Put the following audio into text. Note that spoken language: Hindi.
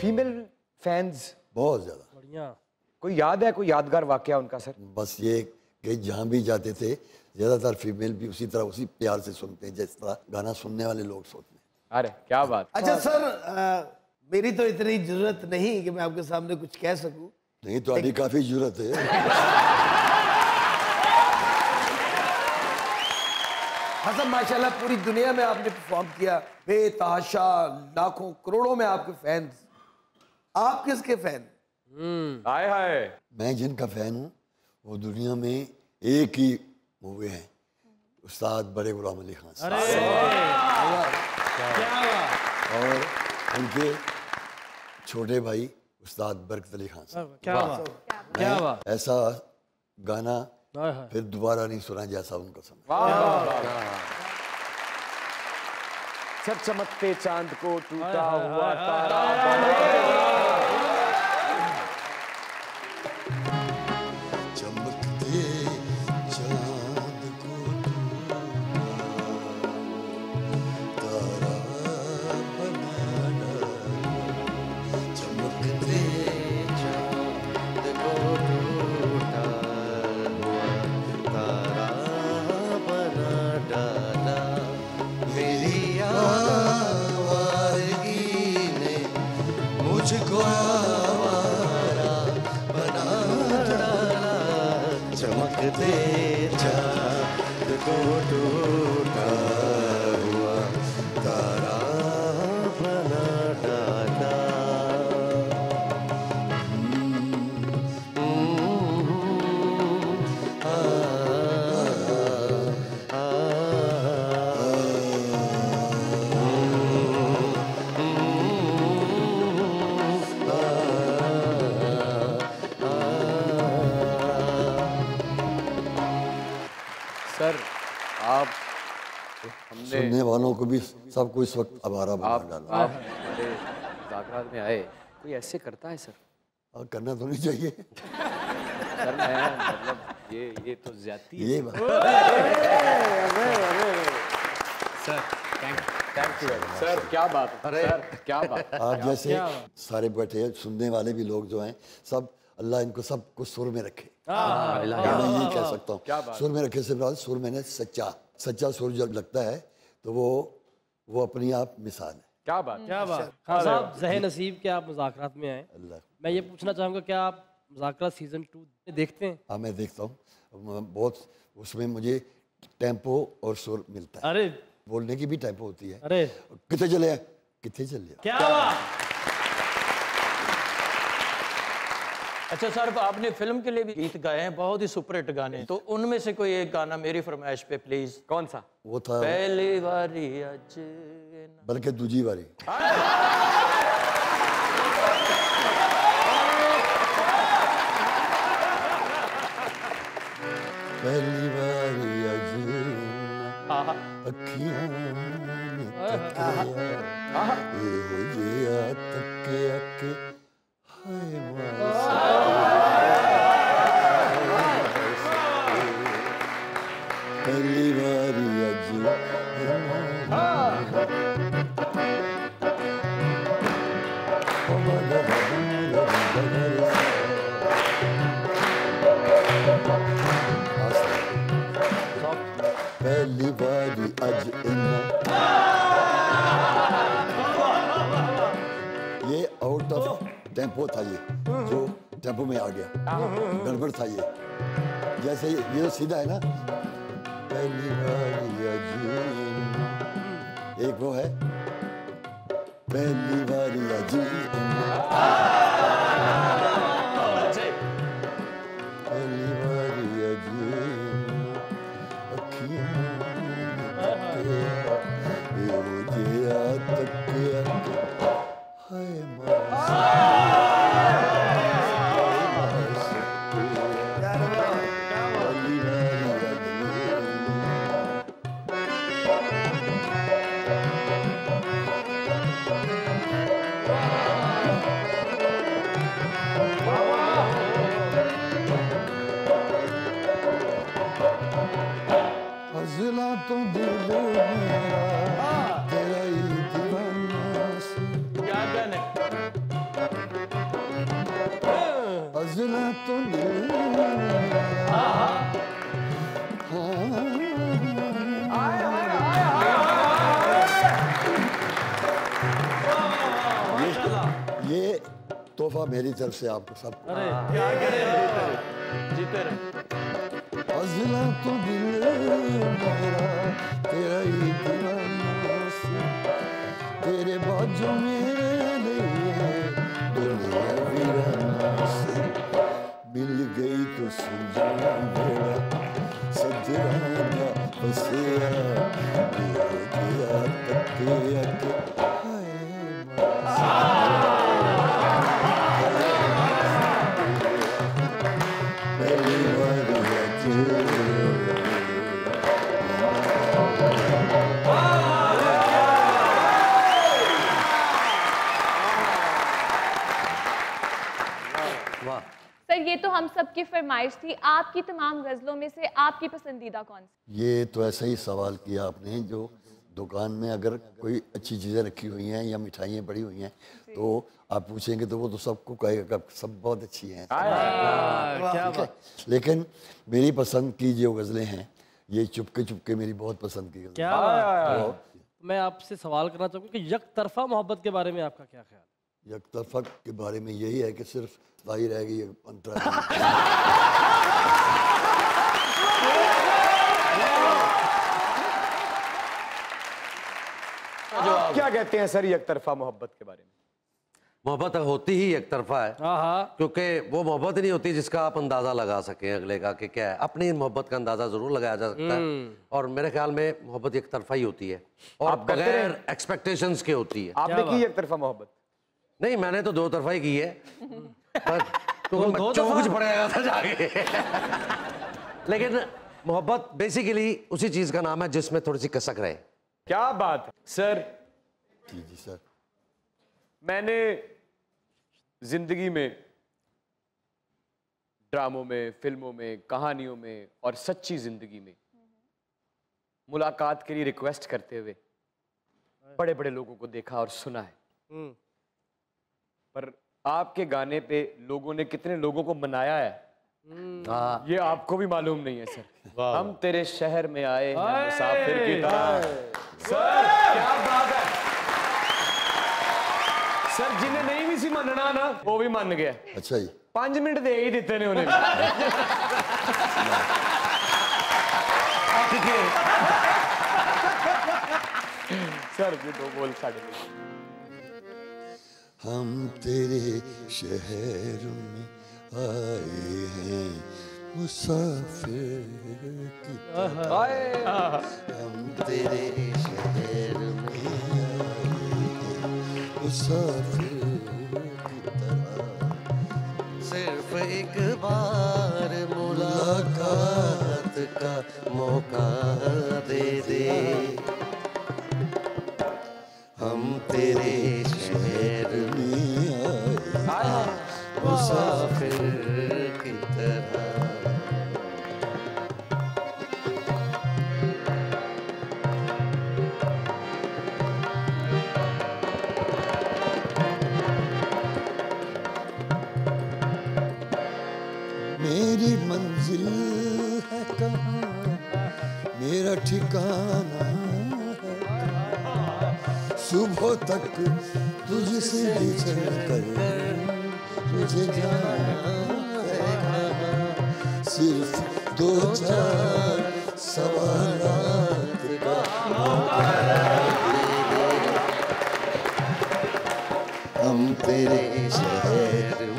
फीमेल फैंस बहुत ज़्यादा। बढ़िया। कोई याद है कोई यादगार वाकया उनका सर? बस ये कि जहाँ भी जाते थे ज़्यादातर फीमेल भी उसी तरह उसी प्यार से सुनते हैं जिस तरह गाना सुनने वाले लोग सुनते हैं। अरे क्या बात। अच्छा सर अ, मेरी तो इतनी ज़रूरत नहीं कि मैं आपके सामने कुछ कह सकूँ। नहीं तो अभी काफ़ी ज़रूरत है। हसन माशाल्लाह पूरी दुनिया में आपने परफॉर्म किया। बेतहाशा लाखों करोड़ों में आपके फैंस आप किसके फ़ैन हाय हाय मैं जिनका फ़ैन हूँ वो दुनिया में एक ही मूवी हैं उस्ताद बड़े गुलाम अली खान साहब और उनके छोटे भाई उस्ताद बरकत अली खान साहब क्या बात क्या बात ऐसा गाना हाय हाय फिर दोबारा नहीं सुना जैसा उनको। सब चमकते चाँद को टूटा हुआ तारा बना चमकते टूटा सर आप हमने सुनने वालों को भी सबको इस वक्त आवारा बना आप डाला। आप हमारे मुज़ाकरात में आए। कोई ऐसे करता है सर? और करना तो नहीं चाहिए। सर मैं मतलब ये ये तो ज़्यादा ये बात। Sir thank thank you sir क्या बात है? सर क्या बात है? आज जैसे सारे बैठे हैं सुनने वाले भी लोग जो हैं सब अल्लाह इनको सब कुछ सुर में रखे। मैं कह सकता हूँ। सुर में रखे से सुर मैंने सच्चा सच्चा सुर जब लगता है तो वो वो अपनी आप मिसाल है। क्या बात क्या बात। खान साहब जहे नसीब के आप मुज़ाकरात में आए। अल्लाह मैं ये पूछना चाहूँगा क्या आप मुज़ाकरात सीज़न टू देखते हैं? हाँ मैं देखता हूँ। बहुत उसमें मुझे टेंपो और सुर मिलता है। अरे। बोलने की भी टेंपो होती है। अरे। कितने चले कितने चले क्या बात। अच्छा सर आपने फ़िल्म के लिए भी गीत गाए हैं बहुत ही सुपरहिट गाने तो उनमें से कोई एक गाना मेरी फरमाइश पे प्लीज़ कौन सा? वो था पहली बारी अज बल्कि दूजी बारी। पहली बारी अज अखियाँ ने तकिया ए हो जिया तके पहली बारी पहली बारी अज ये आउट ऑफ़ टेंपो था ये, जो टेंपो में आ गया, गड़बड़ था ये। जैसे ये सीधा है ना पहली बारी अज एक वो है। पहली बारी अज मेरी तरफ़ से आपको सबको जीते रहे तो दिल मेरा तेरा ही तेरे बाजू मेरे लिए दुनिया वीराना सी मिल गई तो सुलझा मेरा सजराना बसेरा दिया दिया तकिया के हाय वाह। सर ये तो हम सबकी फरमाइश थी आपकी तमाम गज़लों में से आपकी पसंदीदा कौन सी? ये तो ऐसा ही सवाल किया आपने जो दुकान में अगर कोई अच्छी चीज़ें रखी हुई हैं या मिठाइयाँ पड़ी हुई हैं तो आप पूछेंगे तो वो तो सबको कहेगा कि सब बहुत अच्छी हैं। है। लेकिन मेरी पसंद की जो गज़लें हैं ये चुपके चुपके मेरी बहुत पसंद की गज़लें क्या बात? मैं आपसे सवाल करना चाहूँगा कि यक तरफा मोहब्बत के बारे में आपका क्या ख्याल है? यकतफक के बारे में यही है कि सिर्फ़ रहेगी ये अंतरा क्या कहते हैं सर एक तरफा मोहब्बत के बारे में? मोहब्बत होती ही एक तरफा है। हाँ हाँ। क्योंकि वो मोहब्बत नहीं होती जिसका आप अंदाज़ा लगा सकें अगले का कि क्या है। अपनी मोहब्बत का अंदाज़ा ज़रूर लगाया जा सकता है। और मेरे ख्याल में मोहब्बत एक तरफा ही होती है। और बगैर एक्सपेक्टेशंस के होती है। आपने की एक तरफा मोहब्बत? नहीं मैंने तो दो तरफा ही की है। पर क्योंकि दो बच्चों को कुछ पड़ेगा था जाके। लेकिन मोहब्बत बेसिकली उसी चीज़ का नाम है जिसमें थोड़ी सी कसक रहे। क्या बात है? सर। जी जी सर। मैंने ज़िंदगी में ड्रामों में फ़िल्मों में कहानियों में और सच्ची ज़िंदगी में मुलाकात के लिए रिक्वेस्ट करते हुए बड़े बड़े लोगों को देखा और सुना है। हम्म, पर आपके गाने पे लोगों ने कितने लोगों को मनाया है? हाँ। ये आपको भी मालूम नहीं है सर। हम तेरे शहर में आए हैं मुसाफिर की तरह। सर क्या बात है। सर जिन्हें नहीं भी सी मनना ना वो भी मान गया अच्छा जी। पाँच मिनट दे ही देते ने उन्हें। सर जी दो बोल साढ़े हम तेरे शहर में आए हैं मुसाफिर की। हम तेरे शहर में आए हैं मुसाफिर की तरह। सिर्फ़ एक बार मुलाकात का मौका दे दे। हम तेरे शहर मुसाफिर की तरह। मेरी मंजिल है कहाँ? मेरा ठिकाना है सुबह तक तुझसे बिछड़ कर कहाँ? सिर्फ़ दो चार सवाल। हम तेरे शहर